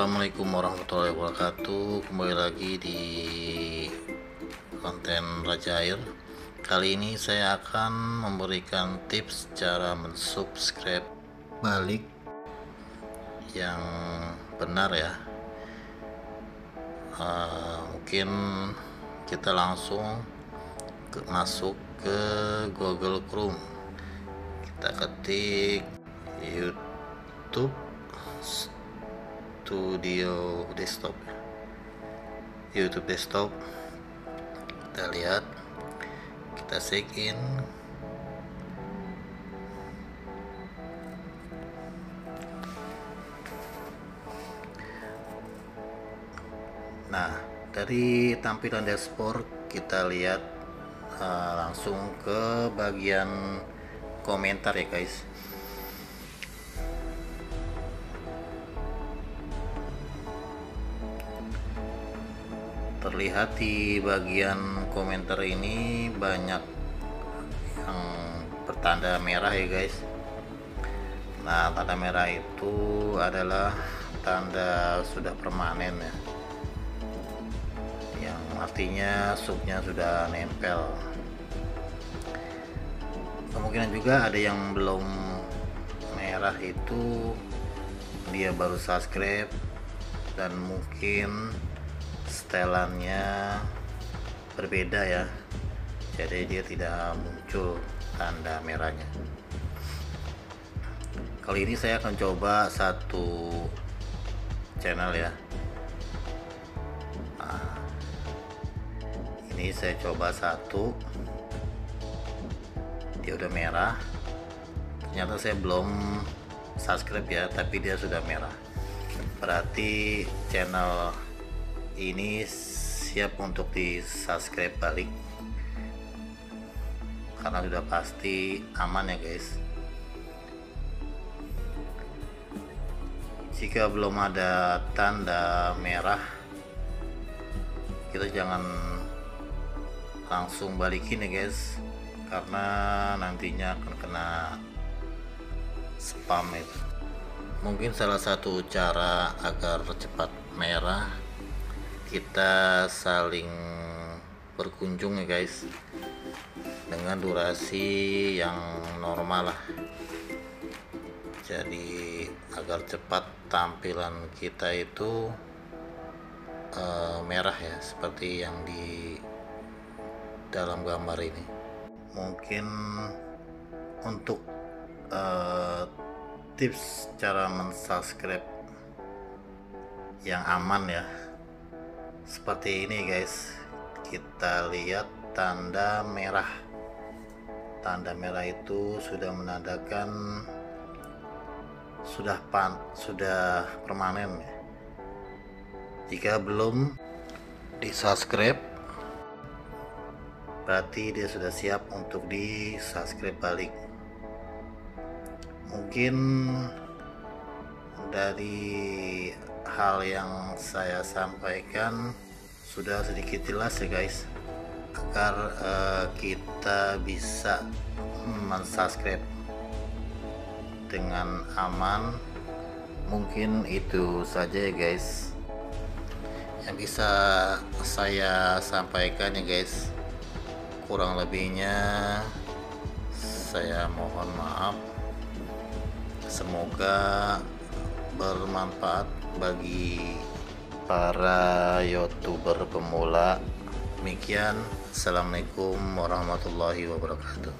Assalamualaikum warahmatullahi wabarakatuh. Kembali lagi di konten Raja Air. Kali ini saya akan memberikan tips cara mensubscribe balik yang benar ya. Uh, Mungkin kita langsung ke, masuk ke Google Chrome. Kita ketik YouTube studio desktop. YouTube desktop. Kita lihat. Kita check in. Nah dari tampilan dashboard kita lihat uh, langsung ke bagian komentar ya guys terlihat di bagian komentar ini banyak yang bertanda merah ya guys. Nah tanda merah itu adalah tanda sudah permanen ya. Yang artinya subnya sudah nempel. Kemungkinan juga ada yang belum merah itu dia baru subscribe dan mungkin setelannya berbeda ya. Jadi dia tidak muncul tanda merahnya. Kali ini saya akan coba satu channel ya. Nah, ini saya coba satu. Dia udah merah. Ternyata saya belum subscribe ya tapi dia sudah merah. Berarti channel ini siap untuk di subscribe balik. Karena sudah pasti aman ya guys. Jika belum ada tanda merah kita jangan langsung balikin ya guys. Karena nantinya akan kena spam itu. Mungkin salah satu cara agar cepat merah kita saling berkunjung ya guys dengan durasi yang normal lah. Jadi agar cepat tampilan kita itu uh, merah ya seperti yang di dalam gambar ini. Mungkin untuk uh, tips cara mensubscribe yang aman ya seperti ini guys. Kita lihat tanda merah. Tanda merah itu sudah menandakan sudah pan sudah permanen ya. Jika belum di subscribe berarti dia sudah siap untuk di subscribe balik. Mungkin dari hal yang saya sampaikan sudah sedikit jelas ya guys. Agar uh, kita bisa mensubscribe dengan aman mungkin itu saja ya guys. Yang bisa saya sampaikan ya guys kurang lebihnya saya mohon maaf. Semoga bermanfaat bagi para youtuber pemula. Demikian assalamualaikum warahmatullahi wabarakatuh